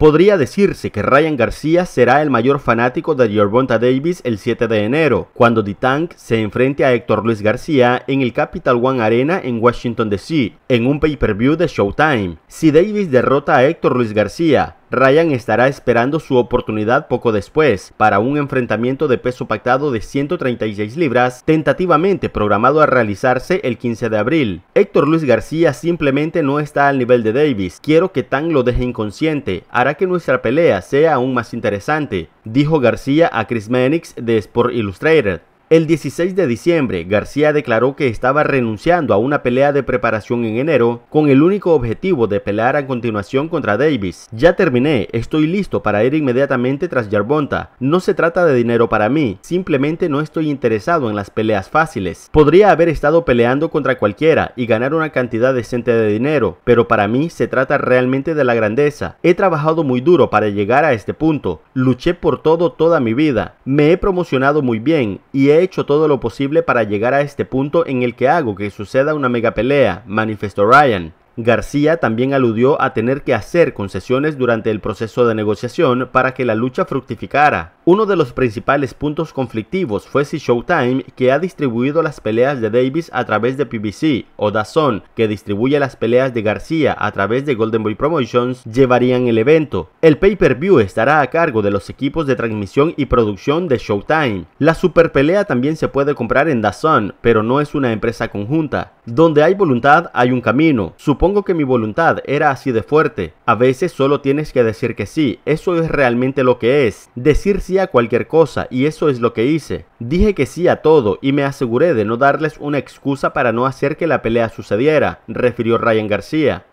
Podría decirse que Ryan García será el mayor fanático de Gervonta Davis el 7 de enero, cuando The Tank se enfrente a Héctor Luis García en el Capital One Arena en Washington DC, en un pay-per-view de Showtime. Si Davis derrota a Héctor Luis García, Ryan estará esperando su oportunidad poco después para un enfrentamiento de peso pactado de 136 libras, tentativamente programado a realizarse el 15 de abril. Héctor Luis García simplemente no está al nivel de Davis. Quiero que Tan lo deje inconsciente. Hará que nuestra pelea sea aún más interesante, dijo García a Chris Mannix de Sport Illustrated. El 16 de diciembre, García declaró que estaba renunciando a una pelea de preparación en enero con el único objetivo de pelear a continuación contra Davis. Ya terminé, estoy listo para ir inmediatamente tras Yarbonta. No se trata de dinero para mí, simplemente no estoy interesado en las peleas fáciles. Podría haber estado peleando contra cualquiera y ganar una cantidad decente de dinero, pero para mí se trata realmente de la grandeza. He trabajado muy duro para llegar a este punto, luché por todo toda mi vida, me he promocionado muy bien y he hecho todo lo posible para llegar a este punto en el que hago que suceda una mega pelea, manifestó Ryan. García también aludió a tener que hacer concesiones durante el proceso de negociación para que la lucha fructificara. Uno de los principales puntos conflictivos fue si Showtime, que ha distribuido las peleas de Davis a través de PBC, o Dazón, que distribuye las peleas de García a través de Golden Boy Promotions, llevarían el evento. El pay-per-view estará a cargo de los equipos de transmisión y producción de Showtime. La super pelea también se puede comprar en Dazón, pero no es una empresa conjunta. Donde hay voluntad hay un camino. Supongo que mi voluntad era así de fuerte. A veces solo tienes que decir que sí, eso es realmente lo que es. Decir sí a cualquier cosa y eso es lo que hice. Dije que sí a todo y me aseguré de no darles una excusa para no hacer que la pelea sucediera, refirió Ryan García.